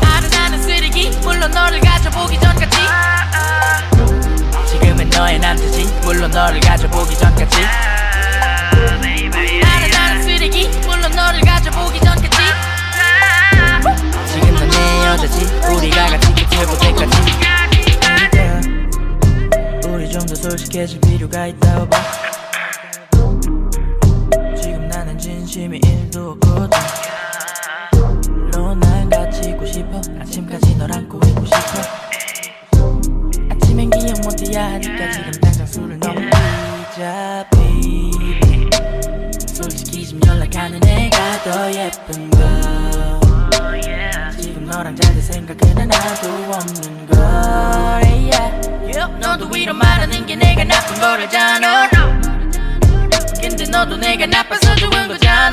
아른아는 쓰레기? 물론 너를 가져보기 전까지. 지금은 너의 남자지. 물론 너를 가져보기 전까지. 아른아는 쓰레기? 물론 너를 가져보기 전까지. 지금 넌내 여자지. 우리가 같이 끝을 때까지. 솔직해질 필요가 있다고 봐. 지금 나는 진심이 1도 없거든 있고 싶어. 아침까지 널 안고 있고 싶어. 아침엔 기억 못해야 하니까 지금 당장 술을 넘기자 baby. 솔직히 좀 연락하는 애가 더 예쁜 걸 지금 너랑 잘될 생각은 하나도 없는 걸 yeah. 너도 위로 말하는 게 내가 나쁜 걸 알잖아 근데 너도 내가 나빠서 좋은 거잖아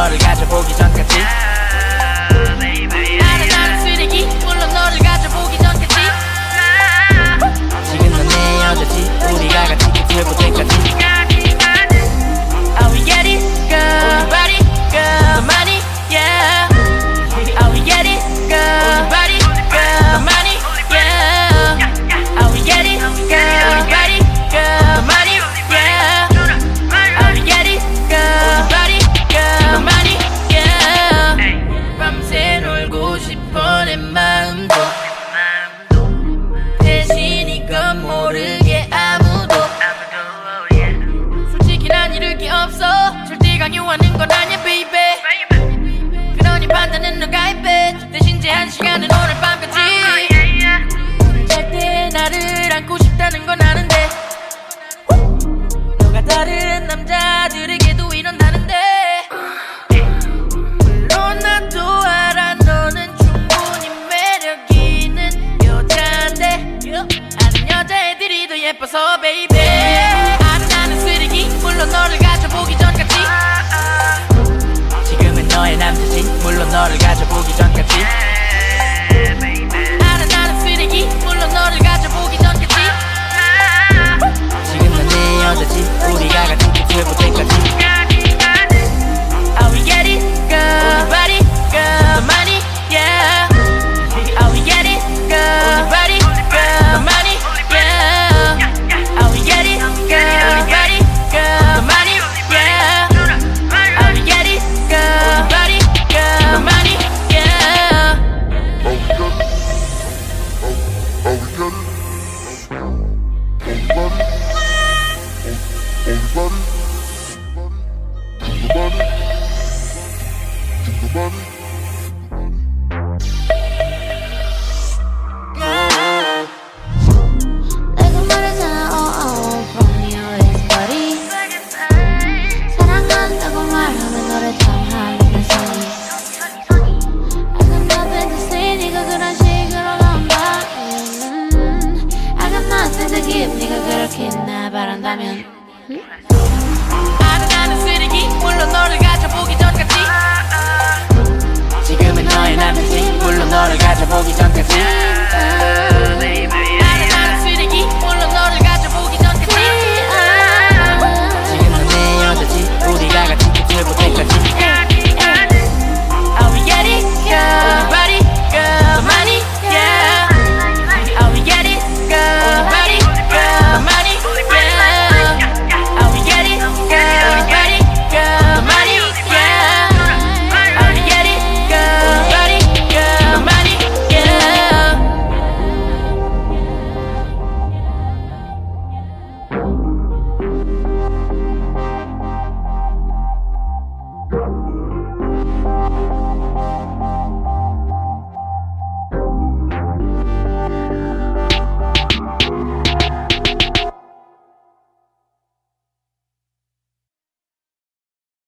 너를 가져보기 전 한 시간은 오늘 밤까지 오늘 잘때 나를 안고 싶다는 건 아는데. 너가 다른 남자들에게도 이런다는데. 물론 나도 알아 너는 충분히 매력 있는 여자인데. 아는 여자애들이 더 예뻐서 baby. 아는 나는 쓰레기 물론 너를 가져보기 전까지. 지금은 너의 남자지 물론 너를 가져보기 전까지 바란다면. 아는 나는 쓰레기 물론 너를 가져보기 너의 남자지 물론 너를 가져보기 전까지